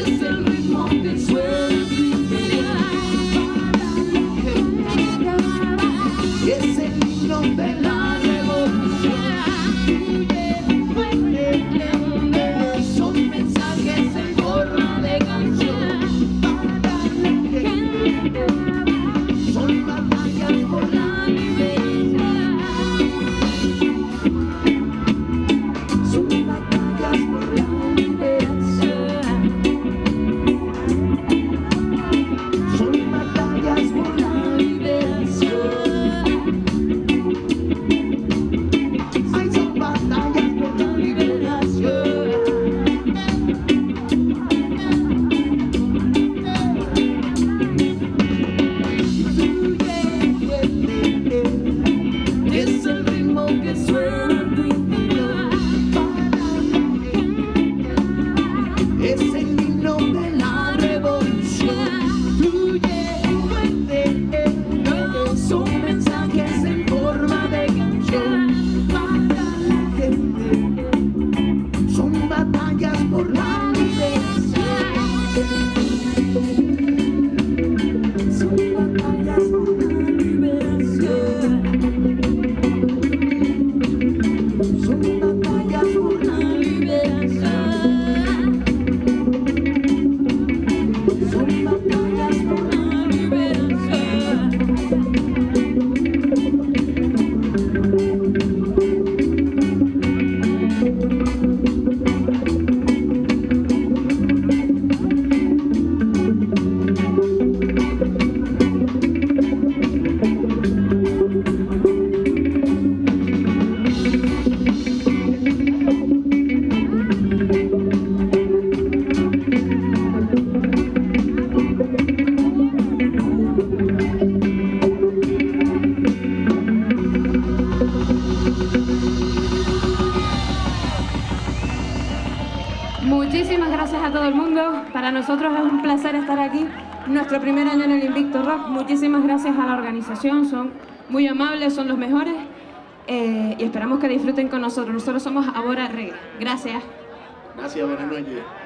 listen. Domingo. Para nosotros es un placer estar aquí. Nuestro primer año en el Invicto Rock. Muchísimas gracias a la organización. Son muy amables, son los mejores. Eh, y esperamos que disfruten con nosotros. Nosotros somos Ahora Reggae. Gracias. Gracias, buenas noches.